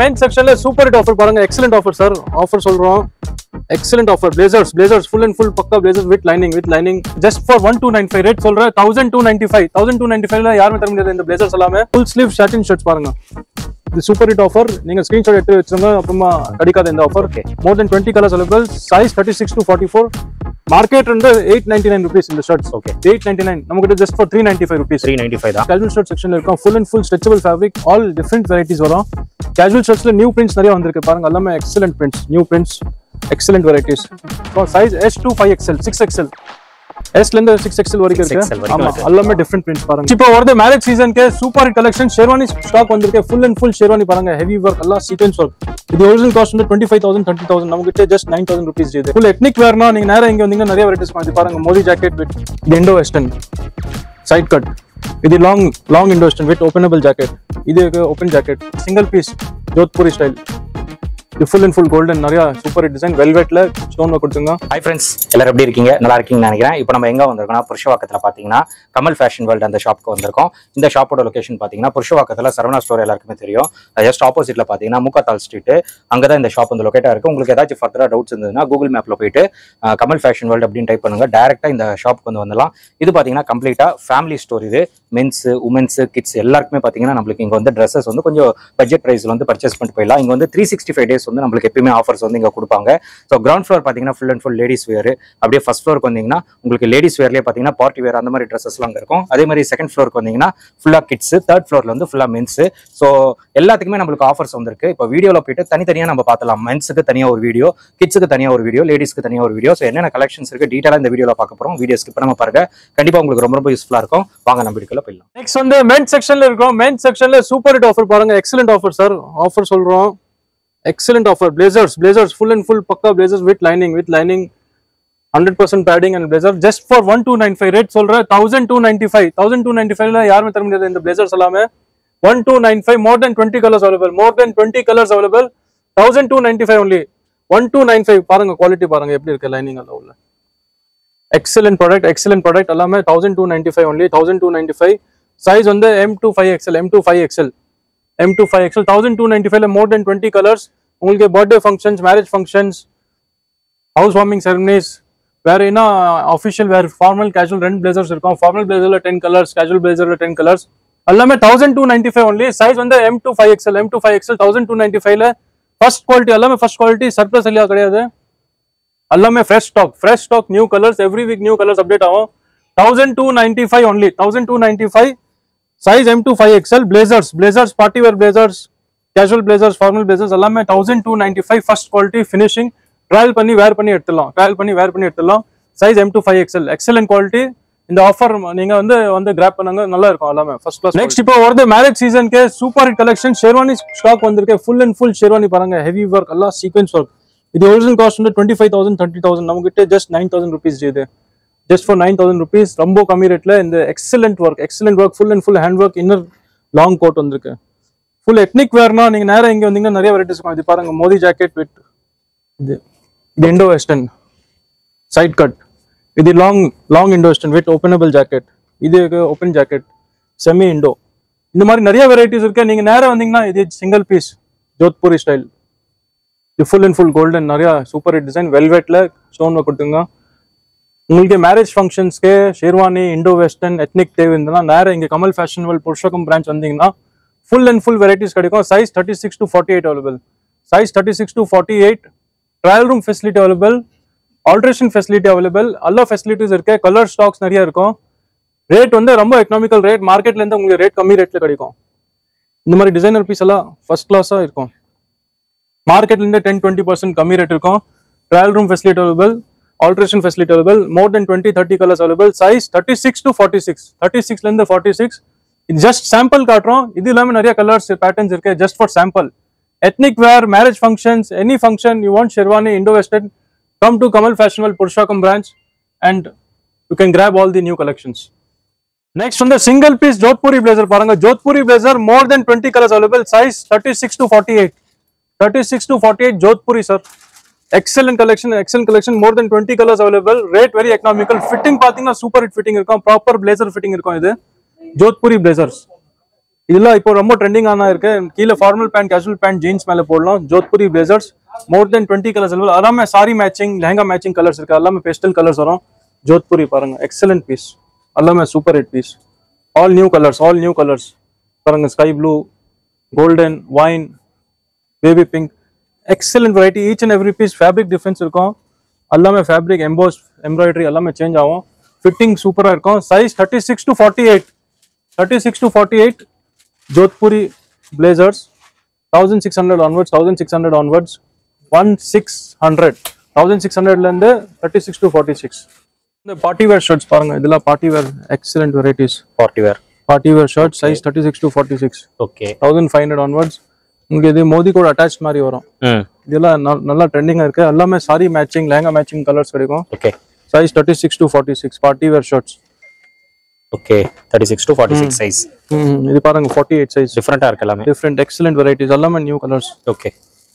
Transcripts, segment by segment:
Main செக்ஷன்ல super hit offer பாருங்க. Excellent offer sir offer சொல்றோம். Excellent offer blazers blazers full and full பக்கா blazers with lining with lining just for one two nine five rate சொல்றேன் thousand two ninety five thousand two ninety ஃபைவ்ல யாருமே தர முடியாது இந்த blazers எல்லாமே. Full sleeve ஷர்ட்டின் ஷர்ட்ஸ் பாருங்க. இது சூப்பர் ஹிட் ஆஃபர் நீங்க ஸ்கிரீன்ஷாட் எடுத்து வச்சிருங்க அப்புறமா கிடைக்காது இந்த offer more than twenty colours available size thirty six to forty four market வந்து எயிட் நைன்டி நைன் ருபீஸ் இந்த shirts Okay. Eight ninety nine நமக்கு just for three ninety five rupees three ninety five தான் casual shirt செக்ஷன்ல இருக்கும். Full and full stretchable fabric all different varieties வரும். Casual ஷர்ட்ஸ்ல new prints நிறைய வந்திருக்கு. பாருங்க எல்லாமே excellent prints new prints excellent varieties size S to five XL six XL எஸ்ல இருந்து சிக்ஸ் எக்ஸ்எல் வரைக்கும் 6XL இருக்கு. வரைக்கும் ஆமா. எல்லாமே டிஃப்ரெண்ட் பிரிண்ட்ஸ் பாருங்க. இப்போ வருது மேரேஜ் சீசனுக்கு சூப்பர் கலெக்ஷன் ஷெர்வானி ஸ்டாக் வந்திருக்கு. ஃபுல் அண்ட் ஃபுல் ஷெர்வானி பாருங்க. ஹெவி ஒர்க் எல்லாம் சீக்வன்ஸ் ஒர்க் இது ஒரிஜினல் காஸ்ட் வந்து twenty five thousand twenty thousand நமக்கு ஜஸ்ட் நைன் தௌசண்ட் ருபீஸ் இது. ஃபுல் எத்னிக் வேர்னா நீங்க நேரம் இங்க வந்தீங்கன்னா நிறைய வெரைட்டிஸ் பாருங்க. Modi jacket with Indo western side cut இது long long Indo western with openable jacket இது open jacket single piece Jodhpuri style இது ஃபுல் அண்ட் ஃபுல் கோல்டன் நிறைய சூப்பர் டிசைன் வெல்வெட்ல ஸ்டோன் கொடுத்துங்க ஹை ஃப்ரெண்ட்ஸ் எல்லாரும் எப்படி இருக்கீங்க? நல்லா இருக்கீங்கன்னு நினைக்கிறேன். இப்போ நம்ம எங்க வந்திருக்கோம்னா புருஷவாக்கத்தில் பார்த்தீங்கன்னா கமல் ஃபேஷன் வேர்ல்டு அந்த ஷாப்புக்கு வந்திருக்கோம். இந்த ஷாப்போட லொகேஷன் பார்த்தீங்கன்னா புருஷவாக்கத்தில் சரவணா ஸ்டோர் எல்லாருக்குமே தெரியும். ஜஸ்ட் ஆப்போசிட்ல பார்த்தீங்கன்னா முக்கத்தால் ஸ்ட்ரீட் அங்கே தான் இந்த ஷாப் வந்து லொக்கேட்டாக இருக்கு. உங்களுக்கு ஏதாச்சும் ஃபர்தராக டவுட்ஸ் இருந்ததுன்னா கூகுள் மேப்ல போயிட்டு கமல் ஃபேஷன் வேர்ல்டு அப்படின்னு டைப் பண்ணுங்க. டேரெக்டாக இந்த ஷாப்புக்கு வந்து வந்துடலாம். இது பார்த்தீங்கன்னா கம்ப்ளீட்டாக ஃபேமிலி ஸ்டோர் இது. மென்ஸ் உமன்ஸ் கிட்ஸ் எல்லாருக்குமே பார்த்தீங்கன்னா நம்மளுக்கு இங்கே வந்து ட்ரெஸ்ஸஸ் வந்து கொஞ்சம் பட்ஜெட் ப்ரைஸ்ல வந்து பர்ச்சேஸ் பண்ணிட்டு போயிடலாம். இங்கே வந்து த்ரீ சிக்ஸ்டி ஃபைவ் டேஸ் வந்து நம்மளுக்கு எப்பயுமே ஆஃபர்ஸ் வந்து இங்கே கொடுப்பாங்க. ஸோ கிரவுண்ட் ஃப்ளோர் பார்த்தீங்கன்னா full and full ladies wear அப்படியே ஃபர்ஸ்ட் ஃப்ளோருக்கு வந்தீங்கன்னா உங்களுக்கு லேடிஸ் வேர்லேயே பார்த்தீங்கன்னா பார்ட்டி வேர் அந்த மாதிரி ட்ரெஸ்ஸஸ்லாம் அங்கே இருக்கும். அதே மாதிரி செகண்ட் ஃப்ளோருக்கு வந்தீங்கன்னா ஃபுல்லாக கிட்ஸ் தேர்ட் ஃப்ளோர்ல வந்து ஃபுல்லாக மென்ஸ் ஸோ எல்லாத்துக்குமே நம்மளுக்கு ஆஃபர்ஸ் வந்திருக்கு. இப்போ வீடியோவில் போயிட்டு தனித்தனியாக நம்ம பார்த்தலாம் மென்ஸுக்கு தனியாக ஒரு வீடியோ கிட்ஸுக்கு தனியாக ஒரு வீடியோ லேடிஸ்க்கு தனியாக ஒரு வீடியோ ஸோ என்னென்ன கலெக்ஷன்ஸ் இருக்கு டீட்டெயிலாக இந்த வீடியோவில் பார்க்க போகிறோம் வீடியோ ஸ்கிப் பண்ணாமல் பாருங்க. கண்டிப்பாக உங்களுக்கு ரொம்ப ரொம்ப யூஸ்ஃபுல்லாக இருக்கும். வாங்க நம்ம வீடியோவில் போயிடலாம். நெக்ஸ்ட் வந்து மென் செக்ஷன்ல இருக்கோம் மென் செக்ஷன்ல சூப்பர் ஹிட் ஆஃபர் பாருங்க. எக்ஸலண்ட் ஆஃபர் சார் ஆஃபர் சொல்றோம். excellent offer blazers blazers full and full pakka blazers with lining with lining 100% padding and blazer just for 1295 rate சொல்றேன் 1295 1295 ல யாருமே தர முடியாது இந்த blazers எல்லாமே 1295 more than 20 colors available more than 20 colors available 1295 only 1295 பாருங்க quality பாருங்க எப்படி இருக்கு லைனிங் எல்லாம் உள்ள எக்ஸலன்ட் ப்ராடக்ட் எக்ஸலன்ட் ப்ராடக்ட் எல்லாமே 1295 only 1295 சைஸ் வந்து M25 XL M25 XL M25 XL 1295 ல more than 20 colors 1295 உங்களுக்கு birthday functions marriage functions house warming ceremonies வேற என்ன அஃபிஷியல் வேற ஃபார்மல் கேஷுவல் ரெண்டு பிளேசர்ஸ் இருக்கும் ஃபார்மல் பிளேசர்ல டென் கலர்ஸ் கேஷுவல் பிளேசர்ல டென் கலர்ஸ் எல்லாமே thousand two ninety five only size வந்து M to five XL M to five XL thousand two ninety ஃபைவ்ல ஃபர்ஸ்ட் குவாலிட்டி எல்லாமே ஃபர்ஸ்ட் குவாலிட்டி சர்ப்ளஸ் இல்லையா கிடையாது எல்லாமே fresh stock fresh stock new colours every week new colours update ஆகும் thousand two ninety five only thousand two ninety five size M to five XL blazers blazers party wear blazers casual blazers formal blazers எல்லாமே thousand two ninety five first quality finishing trial பண்ணி wear பண்ணி எடுத்துடலாம். Trial பண்ணி wear பண்ணி எடுத்துடலாம். Size M to five XL excellent quality இந்த offer நீங்க வந்து வந்து கிராப் பண்ணுங்க. நல்லா இருக்கும் எல்லாமே. ஃபர்ஸ்ட் கிளாஸ் நெக்ஸ்ட் இப்போ வருது மேரேஜ் சீசனுக்கு super hit collection sherwani stock வந்திருக்கு. ஃபுல் அண்ட் ஃபுல் ஷெர்வானி பாருங்க. ஹெவி ஒர்க் எல்லாம் சீக்வன்ஸ் ஒர்க் இது ஒரிஜினல் காஸ்ட் வந்து twenty five thousand thirty thousand நம்மகிட்ட ஜஸ்ட் நைன் தௌசண்ட் ருபீஸ் இது. Just for nine thousand rupees ரொம்ப கம்மி ரேட்ல இந்த excellent work excellent work full and full hand work inner long coat வந்திருக்கு. ஃபுல் எத்னிக் வேர்னா நீங்க நேரம் இங்க வந்தீங்கன்னா நிறைய வெரைட்டிஸ் இருக்கும். இது பாருங்க மோதி ஜாக்கெட் வித் இது இது இண்டோ வெஸ்டர்ன் சைட் கட் இது long long Indo western with openable jacket இது ஓப்பன் ஜாக்கெட் செமி இண்டோ இந்த மாதிரி நிறைய வெரைட்டிஸ் இருக்கு. நீங்க நேரம் வந்தீங்கன்னா இது சிங்கிள் பீஸ் ஜோத்பூரி ஸ்டைல் இது ஃபுல் அண்ட் ஃபுல் கோல்டன் நிறைய சூப்பர் ஹிட் டிசைன் வெல்வெட்ல ஸ்டோன்ல கொடுத்துங்க. உங்களுக்கு மேரேஜ் ஃபங்க்ஷன்ஸ்க்கு ஷேர்வானி இண்டோ வெஸ்டர்ன் எத்னிக் தேவை இருந்ததுன்னா நேரம் இங்கே கமல் ஃபேஷன் வேல் புருஷகம் பிரான்ச் வந்தீங்கன்னா ஃபுல் அண்ட் ஃபுல் வெரைட்டிஸ் கிடைக்கும். Size thirty six to forty eight available size thirty six to forty eight trial room facility available alteration facility available எல்லா ஃபெசிலிட்டிஸ் இருக்கு colour stocks நிறைய இருக்கும். ரேட் வந்து ரொம்ப எக்கனாமிக்கல் ரேட் மார்க்கெட்ல இருந்து உங்களுக்கு ரேட் கம்மி ரேட்ல கிடைக்கும். இந்த மாதிரி டிசைனர் பீஸ் எல்லாம் ஃபர்ஸ்ட் கிளாஸா இருக்கும். மார்க்கெட்ல இருந்து டென் டுவெண்ட்டி பர்சன்ட் கம்மி ரேட் இருக்கும். Trial room facility available alteration facility available more than twenty thirty colours available size thirty six to forty six thirty six இருந்து ஃபார்ட்டி சிக்ஸ் இது ஜஸ்ட் சாம்பிள் காட்டுறோம் இது இல்லாம நிறைய கலர்ஸ் பேட்டர்ன்ஸ் இருக்கு just for sample ethnic wear marriage functions any function you want sherwani Indo western come to Kamal fashion Purasawalkam branch and you can grab all the new collections next வந்து single piece Jodhpuri blazer பாருங்க Jodhpuri blazer more than twenty colours available size thirty six to forty eight thirty six to forty eight Jodhpuri sir excellent collection excellent collection more than twenty colours available rate very economical fitting பாத்தீங்கன்னா super hit fitting இருக்கும் proper blazer fitting இருக்கும் இது Jodhpuri blazers இதெல்லாம் இப்போ ரொம்ப trending ஆனா இருக்கு. கீழே formal pant casual pant jeans மேல போடலாம். Jodhpuri blazers more than twenty colours எல்லாமே sari matching lehenga matching colours இருக்கு. எல்லாமே பெஸ்டல் கலர்ஸ் வரும். ஜோத்புரி பாருங்க எக்ஸலண்ட் பீஸ் எல்லாமே super hit piece all new colours all new colours பாருங்க sky blue golden wine baby pink excellent variety each and every piece fabric difference இருக்கும். எல்லாமே fabric emboss embroidery எல்லாமே change ஆகும். Fitting சூப்பராக இருக்கும். Size thirty six to forty eight thirty six to forty eight Jodhpuri blazers thousand six hundred onwards thousand six hundred onwards one six hundred thousand six ஹண்ட்ரட்லேருந்து thirty six to forty six இந்த party wear shirts பாருங்க இதெல்லாம் party wear excellent varieties party wear party wear shirt size thirty six to forty six okay thousand five hundred onwards உங்களுக்கு இது மோதி கூட attach மாதிரி வரும். இதெல்லாம் நல்லா ட்ரெண்டிங்காக இருக்கு. எல்லாமே sari matching lehenga matching colours கிடைக்கும். Okay size thirty six to forty six party wear shirts okay thirty six to forty six size இது பாருங்க ஃபார்ட்டி எயிட் சைஸ் டிஃப்ரெண்ட்டாக இருக்கு எல்லாமே. டிஃப்ரெண்ட் எக்ஸலண்ட் வெரைட்டிஸ் எல்லாமே new colours okay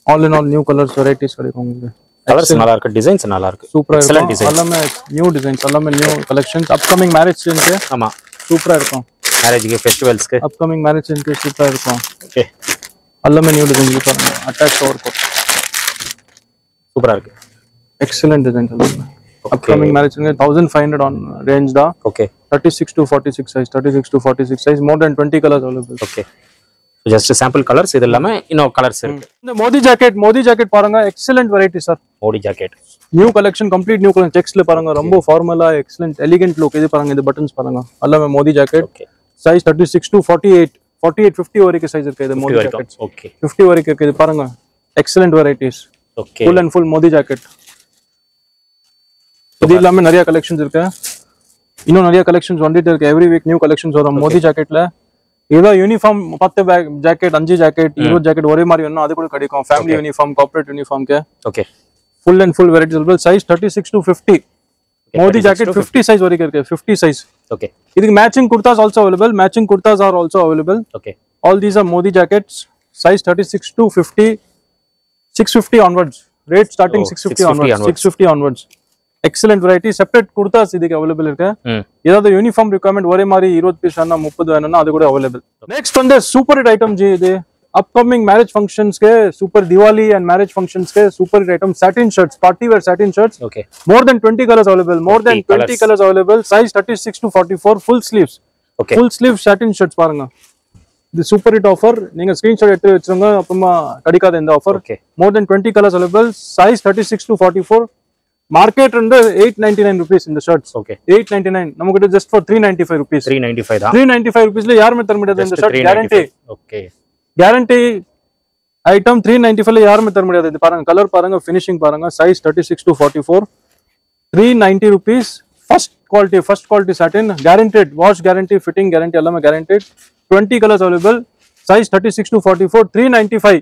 all in all new colours varieties கிடைக்கும் உங்களுக்கு. Colours நல்லா இருக்கு டிசைன்ஸ் நல்லா இருக்கு. எக்ஸலண்ட் இருக்கும். டிசைன் எல்லாமே நியூ டிசைன்ஸ் எல்லாமே நியூ கலெக்ஷன்ஸ் அப்கமிங் மேரேஜ் சீனுக்கு ஆமா. சூப்பராக இருக்கும். மேரேஜுக்கு ஃபெஸ்டிவல்ஸ்க்கு அப்கமிங் மேரேஜ் சீனுக்கு சூப்பராக இருக்கும். ஓகே எல்லாமே நியூ டிசைன்ஸ் பாருங்க. அட்டாச் ஓவர் கோட் சூப்பரா இருக்கு. எக்ஸலண்ட் டிசைன்ஸ் எல்லாமே ஹண்ட்ரட் ஆன் ரேஞ்ச் தான் okay thirty six to forty six size thirty six to forty six size more than twenty colours available okay just sample colours இது இல்லாம இன்னும் colours இருக்கு. இந்த Modi jacket Modi jacket பாருங்க excellent variety sir Modi jacket new collection complete new collection செக்ஸ்ல பாருங்க ரொம்ப ஃபார்மலா excellent elegant look இது பாருங்க இது பட்டன்ஸ் பாருங்க. எல்லாமே Modi jacket size thirty six to forty eight forty eight fifty வரைக்கும் சைஸ் இருக்கு இது வரைக்கும். ஜாக்கெட் ஓகே ஃபிஃப்டி வரைக்கும் இருக்கு இது பாருங்க. Excellent varieties okay full and full Modi jacket இது இல்லாம நிறைய கலெக்ஷன்ஸ் இருக்கு இன்னும் நிறைய கலெக்ஷன்ஸ் வந்துட்டு இருக்கு எவ்ரி வீக் நியூ கலெக்ஷன்ஸ் வரும் மோதி ஜாக்கெட்ல ஏதோ யூனிஃபார்ம் பத்து பேக் ஜாக்கெட் அஞ்சு ஜாக்கெட் இருபது ஜாக்கெட் ஒரே மாதிரி வேணும் அது கூட கிடைக்கும் family uniform corporate யூனிஃபார்ம்க்கு okay full and full varieties size thirty six to fifty Modi jacket fifty size வரைக்கும் இருக்கு ஃபிஃப்டி சைஸ் ஓகே இதுக்கு matching kurtas also available matching kurtas are also available okay all these are modi jackets. Size 36 to 50 650 onwards. Rate starting Oh, 650, 650 onwards, onwards. 650 onwards. Excellent variety separate kurtas இதுக்கு available இருக்கு. ஏதாவது uniform requirement ஒரே மாதிரி இருபது piece வேணா முப்பது வேணும்னா அது கூட அவைலபிள் நெக்ஸ்ட் வந்து சூப்பர் ஹிட் ஐட்டம் ஜி இது. அப்கமிங் மேரேஜ் ஃபங்க்ஷன்ஸ்க்கு super Diwali and marriage ஃபங்க்ஷன்ஸ்க்கு super hit item satin shirts party wear satin shirts okay more than twenty colours available more than 20 twenty colours available size thirty six to forty four full sleeves full sleeve ஷர்ட்டின் shirts பாருங்க. இது super hit offer நீங்க screenshot எடுத்து வச்சிருங்க. அப்புறமா கிடைக்காத இந்த offer more than twenty colours available size thirty six to forty four market வந்து eight ninety nine rupees இந்த shirts okay eight ninety nine நமக்கு just for three ninety five rupees three ninety five three ninety five ருபீஸ்ல யாருமே தர முடியாது. இந்த shirt guarantee okay guarantee item three ninety ஃபைவ்ல யாருமே தர முடியாது. இது பாருங்க கலர் பாருங்க ஃபினிஷிங் பாருங்க size thirty six to forty four three ninety rupees first quality first quality satin guaranteed wash guarantee fitting guarantee எல்லாமே guaranteed twenty colours available size thirty six to forty four three ninety five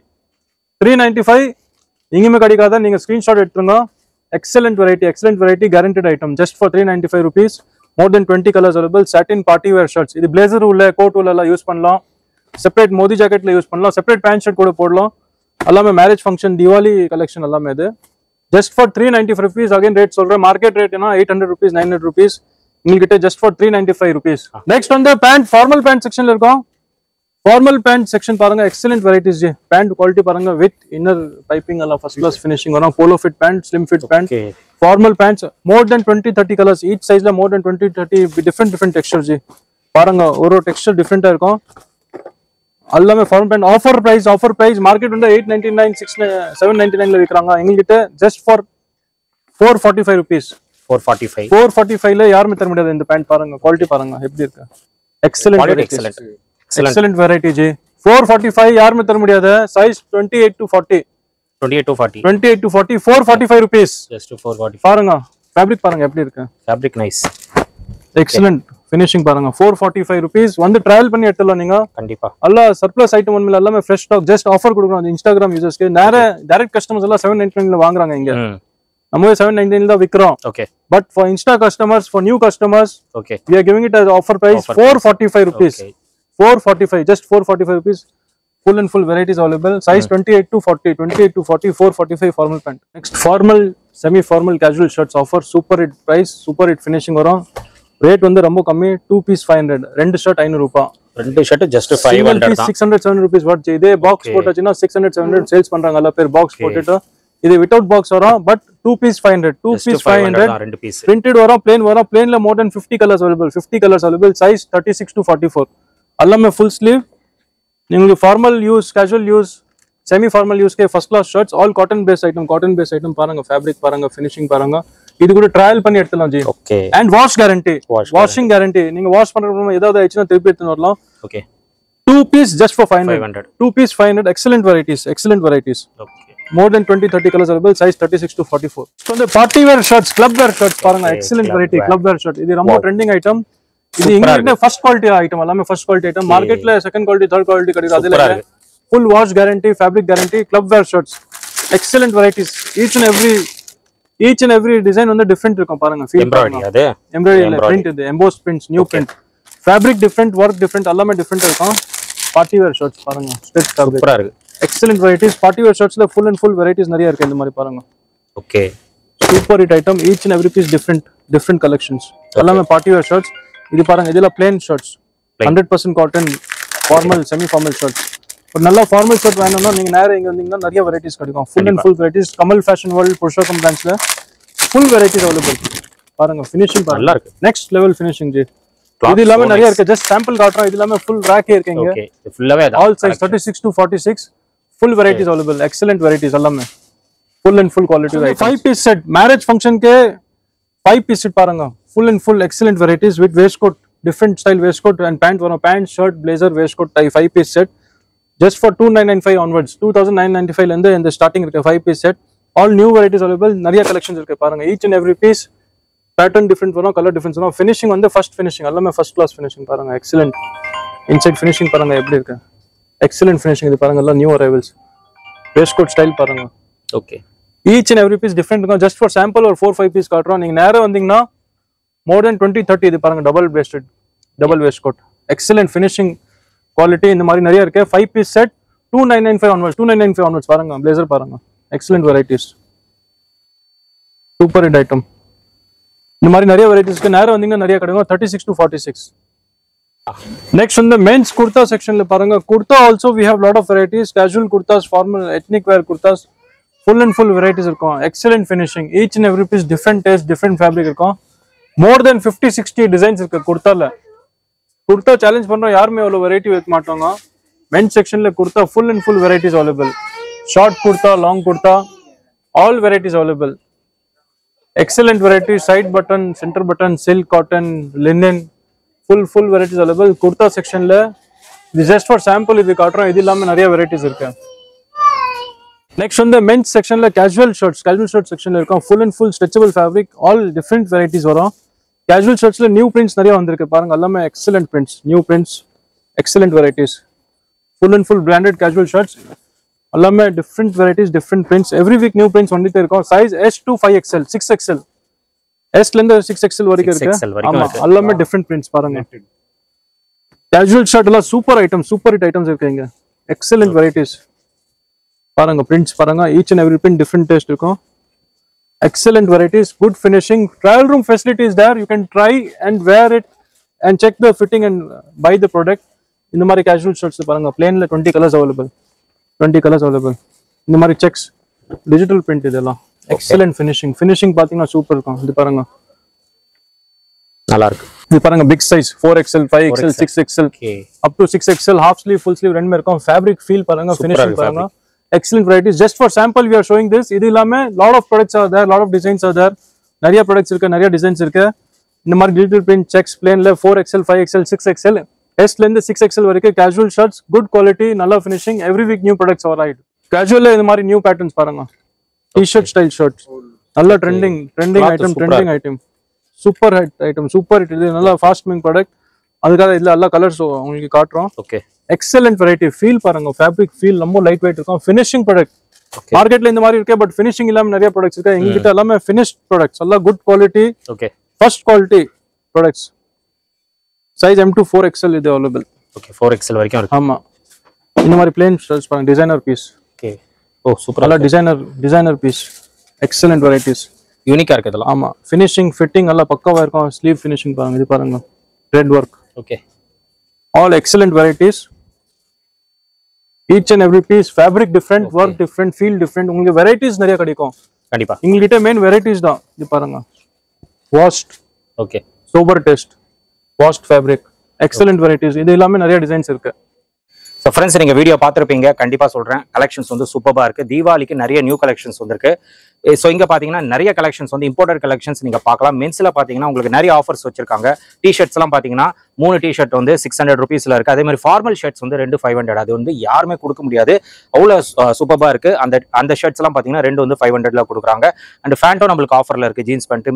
three ninety five எங்கேயுமே கிடைக்காத நீங்க screenshot எடுத்துருங்க excellent variety excellent variety guaranteed item just for three ninety five rupees more than twenty colours available satin party wear shirts இது blazer உள்ள coat உள்ள எல்லாம் use பண்ணலாம். Separate Modi ஜாக்கெட்ல யூஸ் பண்ணலாம். செப்பரேட் பேண்ட் ஷர்ட் கூட போடலாம். எல்லாமே மேரேஜ் ஃபங்க்ஷன் தீபாவளி கலெக்ஷன் எல்லாமே இது. Just for three ninety five rupees again rate சொல்றேன் market ரேட்னா eight hundred rupees nine hundred rupees உங்ககிட்ட just for three ninety five rupees next வந்து பேண்ட் ஃபார்மல் பேண்ட் செக்ஷன்ல இருக்கும். ஃபார்மல் பேண்ட் செக்ஷன் பாருங்க excellent varieties pant quality பாருங்க with inner piping எல்லாம் first class finishing வரும். Polo fit pant slim fit pant formal pants more than twenty thirty colours each சைஸ்ல more than twenty thirty different different texture ji. பாருங்க ஒரு ஒரு texture டிஃப்ரெண்டா இருக்கும். எல்லாமே formal pant offer price offer price market வந்து eight ninety nine six seven ninety நைன்ல விற்கிறாங்க எங்ககிட்ட just for four forty five rupees four forty five four forty ஃபைவ்ல யாருமே தர முடியாது இந்த பேண்ட் பாருங்க. குவாலிட்டி பாருங்க எப்படி இருக்கு? Quality excellent excellent variety ji four forty five யாருமே தர முடியாது? Size twenty eight to forty twenty eight to forty twenty eight to forty four forty five rupees just four forty பாருங்க. ஃபேப்ரிக் பாருங்க எப்படி இருக்கு? ஃபேப்ரிக் நைஸ் எக்ஸலண்ட் ஃபினிஷிங் பாருங்க. Four forty five rupees வந்து trial பண்ணி எடுத்துடலாம் நீங்க. கண்டிப்பா. எல்லா சர்ப்ளஸ் ஐட்டம் ஒன்றும் எல்லாமே ஃப்ரெஷ் ஸ்டாக் ஜஸ்ட் ஆஃபர் கொடுக்குறோம் இன்ஸ்டாகிராம் யூசர்ஸ்க்கு நேர டைரக்ட் கஸ்டமர்ஸ் எல்லாம் செவன் நைன்டி நைன்ல வாங்குறாங்க இங்க. ம். நம்ம செவன் நைன்டி நைன் தான் விற்கிறோம் okay but for Insta customers for new customers okay are giving it as offer price Offer 445 rupees. Okay. 445 just 445 rupees full and full varieties available. Size 28 to 40 28 to 40 445 formal pant. Next formal semi formal casual shirts offer. Super hit price super hit finishing வரும். Rate வந்து ரொம்ப கம்மி two piece five hundred ரெண்டு shirt ஐநூறு ரூபாய் ரெண்டு shirt just five hundred six hundred seven rupees watch இதே box. போட்டாச்சுன்னா six hundred seven hundred sales பண்றாங்க எல்லா பேர் பாக்ஸ். போட்டுட்டு. இது வித்தவுட் பாக்ஸ் வரும் but two piece five hundred two piece five hundred ரெண்டு பீஸ் பிரிண்டட் வரும் பிளேன் வரும். பிளேன்ல more than fifty colours available fifty colours available size thirty six to forty four எல்லாமே ஃபுல் ஸ்லீவ் உங்களுக்கு formal use casual use semi formal யூஸ்க்கு first class shirts all cotton base item cotton base item பாருங்க fabric பாருங்க finishing பாருங்க. இது கூட trial பண்ணி எடுத்துலாம் ji. Okay and wash guarantee washing guarantee நீங்க வாஷ் பண்றது ஏதாவது ஆயிடுச்சுன்னா திருப்பி எடுத்துன்னு வரலாம். Okay two piece just for five hundred two piece five hundred excellent varieties excellent varieties okay more than 20 30 colors available size 36 to 44 so the party wear shirts club wear shirts பாருங்க variety wear. club wear shirt. இது ரொம்ப trending item. இது இங்க first quality item எல்லாமே first quality item மார்க்கெட்ல second quality third quality கிடைக்கும் அதுல. Full wash guarantee fabric guarantee club wear shirts. Excellent varieties each and every each and every design வந்து different இருக்கும் பாருங்க. எம்ப்ராய்டரி அது? எம்ப்ராய்டரி. பிரிண்ட் இது. Emboss prints new print fabric different work different எல்லாமே different இருக்கும். Party wear shirts பாருங்க. Stretch சூப்பரா இருக்கு. எக்ஸலண்ட் வெரைட்டிஸ் பார்ட்டி வேர் ஷர்ட்ஸ்ல ஃபுல் அண்ட் ஃபுல் வெரைட்டிஸ் நிறைய இருக்கு இந்த மாதிரி பாருங்க. Okay super hit item each and every piece different different collections எல்லாமே பார்ட்டி வேர் ஷர்ட்ஸ் இது பாருங்க இதுல plain shirts. Hundred percent cotton formal semi formal shirts ஒரு நல்ல ஃபார்மல் ஷர்ட் வேணும்னா நீங்க நேரம் இங்க வந்தீங்கன்னா நிறைய வெரைட்டிஸ் கிடைக்கும். Full and full varieties Kamal fashion world புருஷோகம் பிரான்ச்ல ஃபுல் வெரைட்டிஸ் அவைலபிள் பாருங்க ஃபினிஷிங் பாருங்க. நல்லா இருக்கு. Next level finishing ji. இது இல்லாம நிறைய. இருக்கு. ஜஸ்ட் சாம்பிள் காட்டுறோம். இது இல்லாம ஃபுல் ரேக்கே இருக்குங்க. ஓகே ஃபுல்லாவே all size thirty six to forty six full varieties available excellent varieties எல்லாமே. Full and full quality five piece set marriage ஃபங்க்ஷனுக்கு ஃபைவ் பீஸ் செட் பாருங்க. Full and full excellent varieties with waist coat different style waist coat and pant வரும் pant shirt blazer waist coat tie five piece set just for two nine nine five onwards two thousand nine ninety ஃபைவ்லேருந்து இந்த starting இருக்கு five piece set all new varieties available நிறைய collections இருக்கு. பாருங்க each and every piece pattern different வரும் colour difference வரும். Finishing வந்து first finishing எல்லாமே ஃபர்ஸ்ட் கிளாஸ் ஃபினிஷிங் பாருங்க. எக்ஸலண்ட் இன்சைட் ஃபினிஷிங் பாருங்க எப்படி இருக்கு? எக்ஸலண்ட் ஃபினிஷிங் இது பாருங்க எல்லாம் new arrivals waist coat style பாருங்க. Okay each and every piece different இருக்கும் ஜஸ்ட் ஃபார் சாம்பிள் ஒரு ஃபோர் ஃபைவ் பீஸ் காட்டுறோம். நீங்க நேரம் வந்தீங்கன்னா மோர் தென் டுவெண்ட்டி தேர்ட்டி இது பாருங்க double waisted double waist coat excellent finishing quality இந்த மாதிரி நிறைய இருக்கு. Five piece set two nine nine five onwards two nine nine five onwards பாருங்க பிளேசர் பாருங்க. Excellent varieties super hit item இந்த மாதிரி நிறைய வெரைட்டிஸ்க்கு நேரம் வந்தீங்கன்னா நிறைய கிடைக்கும். Thirty six to forty six next வந்து மென்ஸ் குர்தா செக்ஷன்ல பாருங்க. Kurta also we have lot of varieties casual kurtas formal ethnic wear kurtas full and full varieties இருக்கும். Excellent finishing each and every piece different taste different fabric இருக்கும். More than fifty sixty designs இருக்கு. குர்தால kurta challenge பண்றோம். யாருமே அவ்வளோ variety வைக்க மாட்டாங்க. Men's செக்ஷன்ல kurta full and full varieties available short kurta long kurta all varieties available excellent variety side button center button silk cotton linen full full varieties available. kurta sectionல இது ஜஸ்ட் ஃபார் சாம்பிள் இது காட்டுறோம். இது இல்லாம நிறைய varieties இருக்கு. Next வந்து men's செக்ஷன்ல கேஷுவல் ஷர்ட்ஸ் கேஷுவல் ஷர்ட் செக்ஷன்ல இருக்கும். Full and full stretchable fabric all different varieties வரும். கேஷுவல் ஷர்ட்ஸ்ல நியூ பிரிண்ட்ஸ் நிறைய வந்திருக்கு. பாருங்க எல்லாமே excellent prints new prints excellent varieties full and full branded casual shirts எல்லாமே different varieties different prints every week new prints வந்துட்டே இருக்கும். Size S two five XL six XL எஸ்ல இருந்து சிக்ஸ் எக்ஸ்எல் வரைக்கும் 6XL இருக்கு ஆமா. எல்லாமே டிஃப்ரெண்ட் பிரிண்ட்ஸ் பாருங்க. Casual shirt எல்லாம் super item super hit items இருக்கு இங்க. எக்ஸலண்ட் வெரைட்டிஸ் பாருங்க பிரிண்ட்ஸ் பாருங்க. Each and every print different taste இருக்கும். Excellent varieties good finishing trial room facilities there you can try and wear it and check the fitting and buy the product இந்த மாதிரி casual shirts பாருங்க. பிளேன்ல twenty colours available twenty colours available இந்த மாதிரி checks digital print இதெல்லாம். Excellent finishing finishing பார்த்தீங்கன்னா super இருக்கும். இது பாருங்க. நல்லா இருக்கு. இது பாருங்க big size four XL five XL six XL up to six XL half sleeve full sleeve ரெண்டுமே இருக்கும். ஃபேப்ரிக் ஃபீல் பாருங்க ஃபினிஷிங் பாருங்க. Excellent varieties just for sample we are showing this இது இல்லாம lot of products are there lot of designs are there நிறைய products இருக்கு நிறைய designs இருக்கு. இந்த மாதிரி digital print checks பிளேன்ல four XL five XL six XL எஸ்ல இருந்து சிக்ஸ் எக்ஸ்எல் வரைக்கும் கேஷுவல் ஷர்ட்ஸ் குட் குவாலிட்டி நல்ல finishing every week new products வர ஆயிடு கேஷுவல்ல இந்த மாதிரி நியூ பேட்டர்ன்ஸ் பாருங்க. டிஷர்ட் ஸ்டைல் ஷர்ட்ஸ் நல்ல trending trending item trending item super hit item super hit இது நல்ல ஃபாஸ்ட் மூவிங் ப்ராடக்ட் அதுக்காக இதுல எல்லா கலர்ஸ் உங்களுக்கு காட்டுறோம். ஓகே எக்ஸலண்ட் வெரைட்டி ஃபீல் பாருங்க ஃபேப்ரிக் ஃபீல் ரொம்ப லைட் வெயிட் இருக்கும் ஃபினிஷிங் ப்ராடக்ட். மார்க்கெட்ல இந்த மாதிரி இருக்கு பட் ஃபினிஷிங் இல்லாம நிறைய ப்ராடக்ட்ஸ் இருக்கு? எங்ககிட்ட எல்லாமே ஃபினிஷ்ட் ப்ராடக்ட்ஸ் எல்லாம் good quality okay first quality products size M two four XL இது அவைலபிள் ஓகே ஃபோர் எக்ஸ்எல் வரைக்கும் இருக்கு. ஆமா. இந்த மாதிரி பிளேன் ஷர்ட்ஸ் பாருங்க டிசைனர் பீஸ் ஓகே ஓ சூப்பரா நல்லா designer designer piece excellent varieties யூனிக்கா இருக்கு இதெல்லாம். ஆமா. ஃபினிஷிங் ஃபிட்டிங் எல்லாம் பக்காவா இருக்கும். ஸ்லீவ் ஃபினிஷிங் பாருங்க இது பாருங்க. Red work okay All excellent varieties. Each and every piece, fabric different, work different, feel different. உங்களுக்கு varieties நிறைய கிடைக்கும். கண்டிப்பா. எங்ககிட்ட மெயின் வெரைட்டிஸ் தான். இது பாருங்க. Washed okay sober test washed fabric excellent varieties இது எல்லாமே நிறைய டிசைன்ஸ் இருக்கு. ஸோ ஃப்ரெண்ட்ஸ் நீங்கள் வீடியோ பார்த்துருப்பீங்க. கண்டிப்பாக சொல்கிறேன் கலெக்ஷன்ஸ் வந்து சூப்பராக இருக்குது தீபாவளிக்கு நிறைய நியூ கலெக்ஷன்ஸ் வந்திருக்கு. ஸோ இங்கே பார்த்தீங்கன்னா நிறைய கலெக்ஷன்ஸ் வந்து இம்போர்ட்டட் கலெக்ஷன்ஸ் நீங்கள் பார்க்கலாம். மென்ஸில் பார்த்தீங்கன்னா உங்களுக்கு நிறைய ஆஃபர்ஸ் வச்சிருக்காங்க. டிஷர்ட்ஸ்லாம் பார்த்தீங்கன்னா மூணு டிஷர்ட் வந்து சிக்ஸ் ஹண்ட்ரட் ருபீஸில் இருக்குது அதே மாதிரி ஃபார்மல் ஷர்ட்ஸ் வந்து ரெண்டு ஃபைவ் ஹண்ட்ரட் அது வந்து யாருமே கொடுக்க முடியாது. அவ்வளோ சூப்பராக இருக்குது அந்த அந்த ஷர்ட்ஸ்லாம் பார்த்தீங்கன்னா ரெண்டு வந்து ஃபைவ் ஹண்ட்ரட்ல கொடுக்குறாங்க. அண்ட் ஃபேண்டோ நம்மளுக்கு ஆஃபரில் இருக்குது ஜீன்ஸ் பேண்ட்டு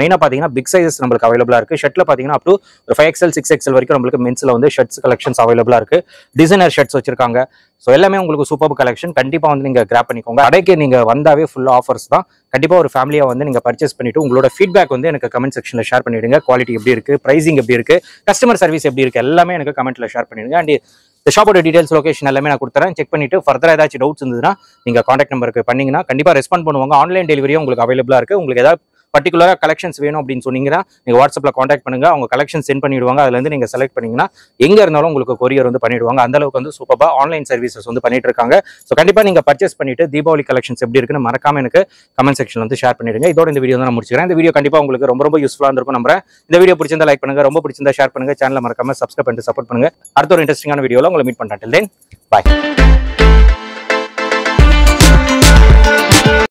மெயினாக பார்த்தீங்கன்னா பிக் சைஸஸ் நம்மளுக்கு அவைலபிளாக இருக்குது ஷர்ட்டில் பார்த்தீங்கன்னா அப் டு ஒரு ஃபைவ் எக்ஸல் சிக்ஸ் எக்ஸல் வரைக்கும் நம்மளுக்கு மென்ஸில் வந்து ஷர்ட்ஸ் கலெக்ஷன்ஸ் அவைலபிளாக இருக்குது டிசைனர் ஷர்ட்ஸ் வச்சிருக்காங்க. ஸோ எல்லாமே உங்களுக்கு சூப்பர் கலெக்ஷன் கண்டிப்பாக வந்து நீங்கள் கிராப் பண்ணிக்கோங்க. கடைக்கு நீங்கள் வந்தாவே ஃபுல் ஆஃபர்ஸ் தான். கண்டிப்பாக ஒரு ஃபேமிலியாக வந்து நீங்கள் பர்ச்சேஸ் பண்ணிவிட்டு உங்களோட ஃபீட்பேக் வந்து எனக்கு கமெண்ட் செக்ஷனில் ஷேர் பண்ணிவிடுங்க குவாலிட்டி எப்படி இருக்குது ப்ரைசிங் எப்படி இருக்குது கஸ்டமர் சர்வீஸ் எப்படி இருக்குது எல்லாமே எனக்கு கமெண்ட்டில் ஷேர் பண்ணிடுங்க. அண்ட் இந்த ஷாப்போட டீடைல்ஸ் லொகேஷன் எல்லாமே நான் கொடுத்துறேன். செக் பண்ணிட்டு ஃபர்தராக ஏதாச்சும் டவுட்ஸ் இருந்ததுன்னா நீங்கள் காண்டாக்ட் நம்பருக்கு பண்ணிங்கன்னா கண்டிப்பாக ரெஸ்பாண்ட் பண்ணுவாங்க. ஆன்லைன் டெலிவரியும் உங்களுக்கு அவைலபிளாக இருக்குது உங்களுக்கு ஏதாவது பர்டிகுலராக கலெக்ஷன்ஸ் வேணும் அப்படின்னு சொன்னீங்கன்னா நீங்கள் வாட்ஸ்அப்பில் காண்டாக்ட் பண்ணுங்கள் அவங்க கலெக்ஷன் சென்ட் பண்ணிடுவாங்க. அதுலேருந்து நீங்கள் செலக்ட் பண்ணிங்கன்னா எங்கே இருந்தாலும் உங்களுக்கு கொரியர் வந்து பண்ணிடுவாங்க. அந்த அளவுக்கு வந்து சூப்பராக ஆன்லைன் சர்வீசஸ் வந்து பண்ணிட்டு இருக்காங்க. ஸோ கண்டிப்பாக நீங்கள் பர்ச்சேஸ் பண்ணிட்டு தீபாவளி கலெக்ஷன்ஸ் எப்படி இருக்குன்னு மறக்காம எனக்கு கமெண்ட் செக்ஷன் வந்து ஷேர் பண்ணிடுங்க. இதோட இந்த வீடியோ தான் நான் முடிச்சுக்கிறேன். இந்த வீடியோ கண்டிப்பாக உங்களுக்கு ரொம்ப ரொம்ப யூஸ்ஃபுல்லாக இருந்திருக்கும் நம்புறேன். இந்த வீடியோ பிடிச்சிருந்தா லைக் பண்ணுங்க. ரொம்ப பிடிச்சிருந்தா ஷேர் பண்ணுங்கள் சேனலை மறக்காம சப்ஸ்கிரைப் பண்ணிட்டு சப்போர்ட் பண்ணுங்க. அடுத்த ஒரு இன்ட்ரெஸ்டிங்கான வீடியோவில் உங்களை மீட் பண்ணுறேன் தென் பாய்